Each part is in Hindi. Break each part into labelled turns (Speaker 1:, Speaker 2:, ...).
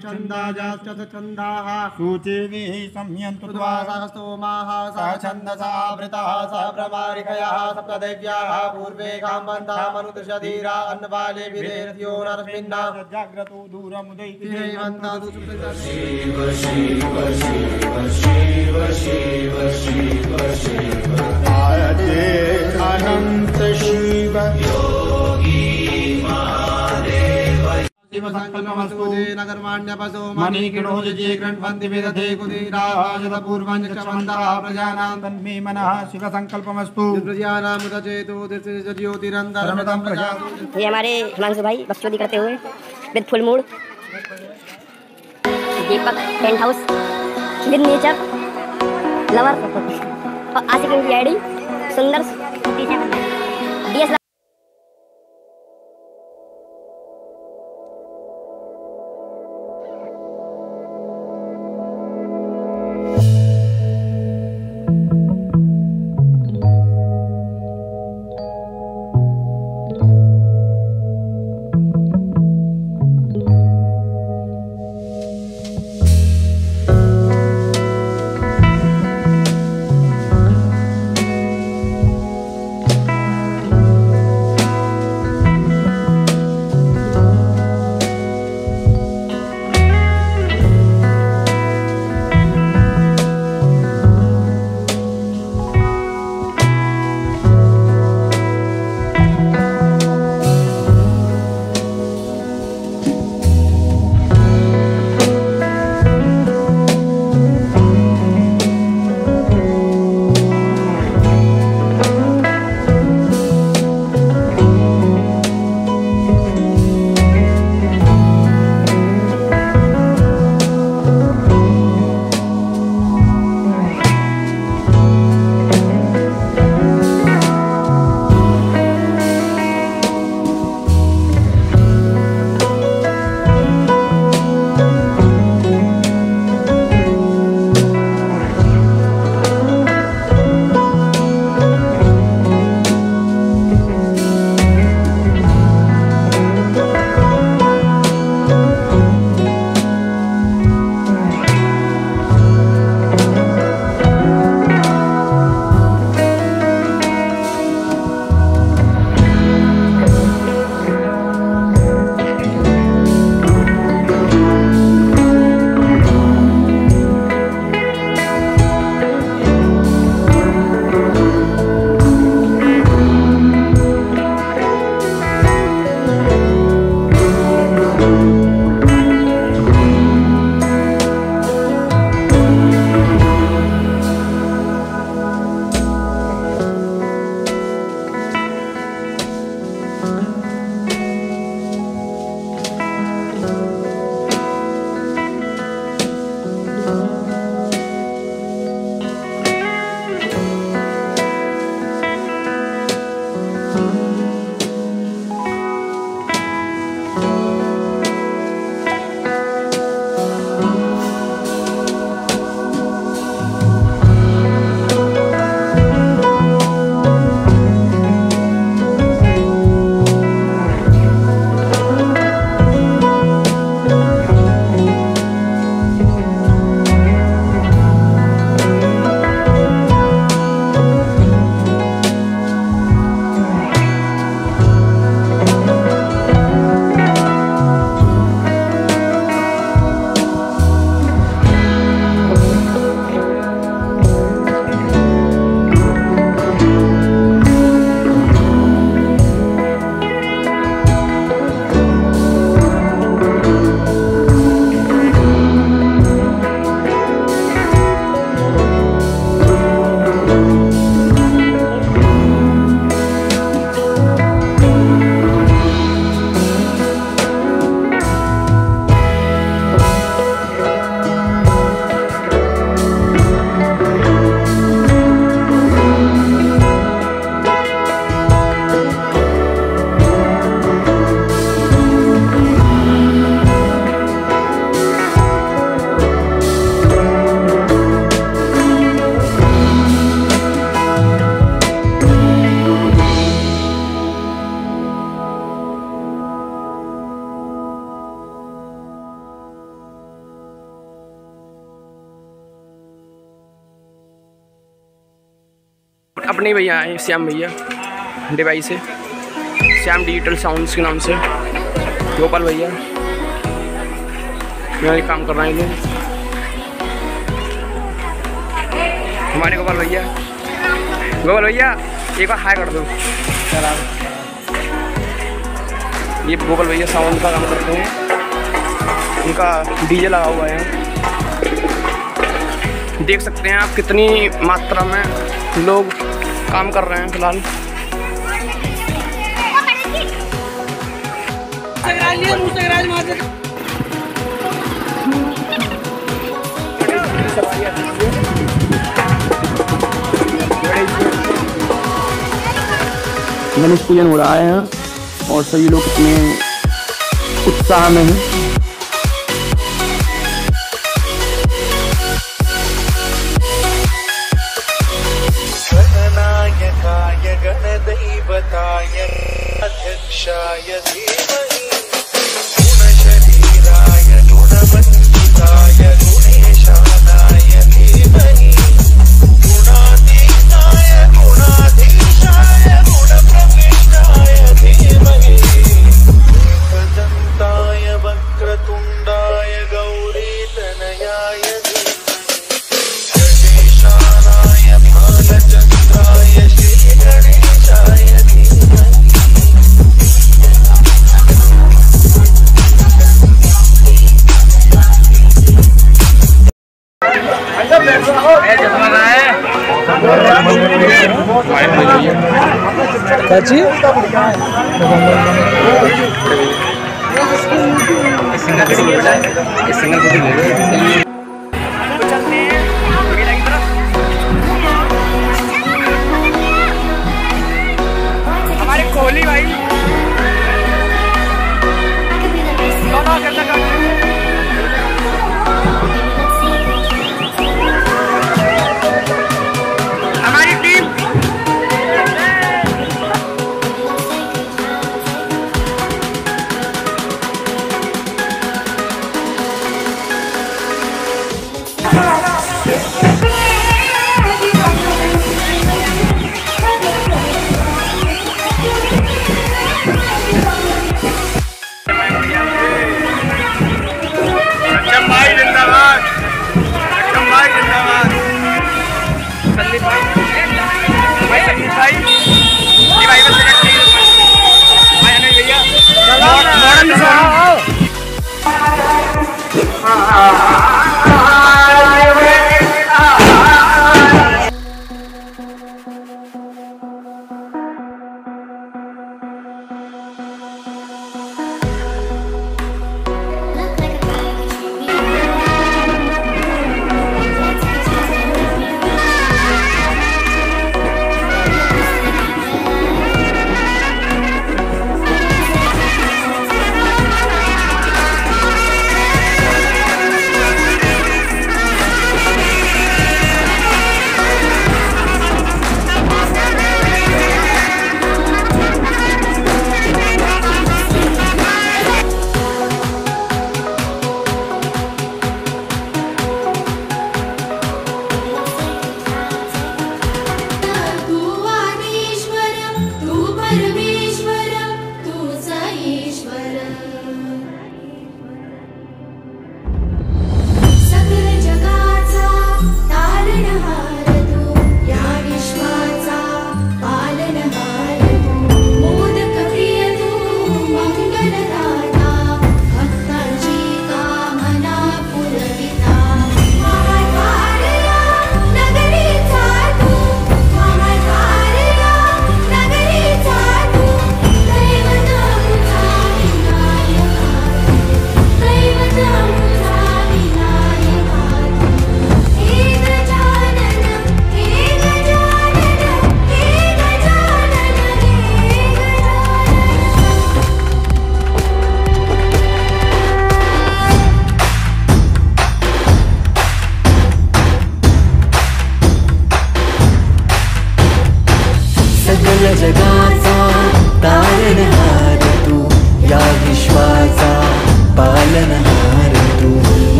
Speaker 1: छन्दाजाश्च छन्दाः
Speaker 2: सूचिभिः संयन्तु त्वा
Speaker 1: स्तोमाः सह छन्दसावृतः सह प्रमारिकयाः सप्तदेव्याः पूर्वे नरस्मिन्ना।
Speaker 2: जाग्रतो दूरमुदैति
Speaker 1: देवन्तादु
Speaker 2: अनन्त शिव।
Speaker 1: शिवसङ्कल्पमस्तु नगर्माण्यपसो
Speaker 2: मणिकिणो जजे
Speaker 1: गृह्णन्ति विदधे कुदीराः शतपूर्वं चक्षमन्तः प्रजानां
Speaker 2: तन्मे मनः शिवसङ्कल्पमस्तु
Speaker 1: प्रजानामुदचेतो ज्योतिरन्तरमिदं प्रजातु
Speaker 3: ये हमारे हिमांशु भाई बकचोदी करते हुए with full mood. Deepak tent house with nature lover और आशिक की आईडी सुंदर डीएस
Speaker 4: अपने ही भैया हैं, श्याम भैया डिवाइस से। श्याम डिजिटल साउंड्स के नाम से। गोपाल भैया। यहाँ काम कर रहे हैं लोग हमारे गोपाल भैया। गोपाल भैया, एक बार हाई कर दो। ये गोपाल भैया साउंड का काम करते हैं। उनका डीजे लगा हुआ है। देख सकते हैं आप कितनी मात्रा में लोग काम कर रहे हैं, फ़िलहाल। गणेश पूजन हो रहा है और सभी लोग इतने उत्साह में हैं। हमारे कोहली भाई। दोनों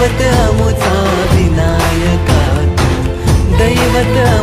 Speaker 5: दैवत मुता विनायका
Speaker 6: दैवत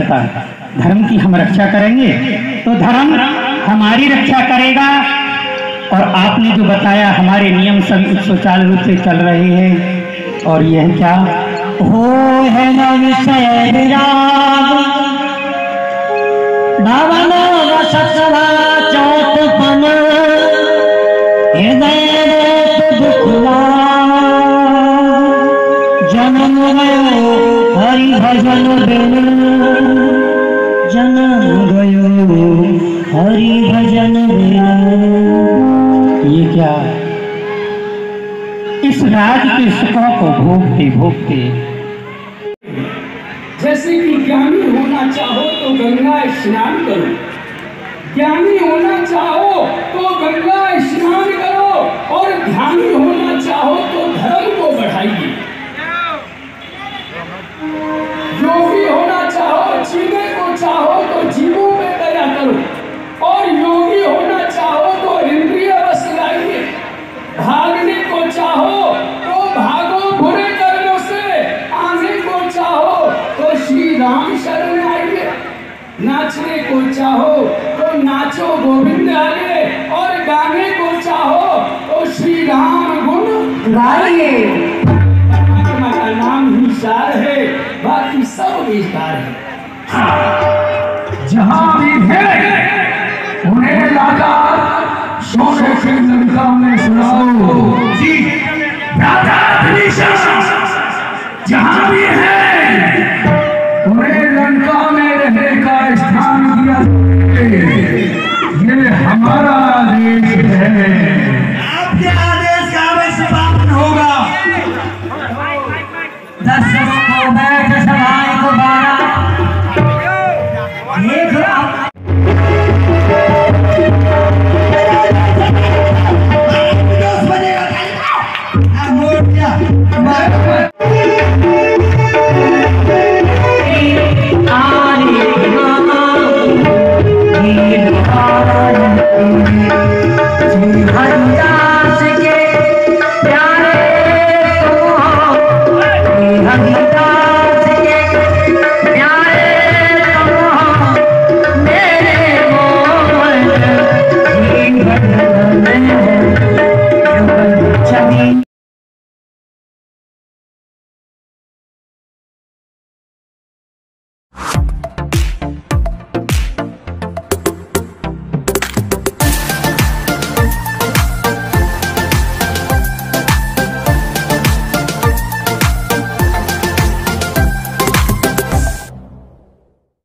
Speaker 6: रक्षति धर्म की हम रक्षा करेंगे तो धर्म हमारी रक्षा करेगा। और आपने जो बताया, हमारे नियम सब सुचारू रूप से चल रहे हैं। और यह क्या? हो है दुखला जन्म हरि भजन बिन। राज के सुखों को भोगते भोगते
Speaker 7: जैसे कि ज्ञानी होना चाहो तो गंगा स्नान करो। ज्ञानी होना चाहो तो गंगा स्नान करो और ध्यानी होना चाहो तो धर्म को बढ़ाइए। योगी होना चाहो जीने को चाहो तो चाहो तो नाचो गोविंद आगे और गाने को चाहो तो श्री राम गुण गाइए। परमात्मा का नाम ही सार है बाकी सब बेकार है। जहाँ भी है उन्हें लागा सोने के लंका में सुनाओ। जी। राधा जहाँ भी है उन्हें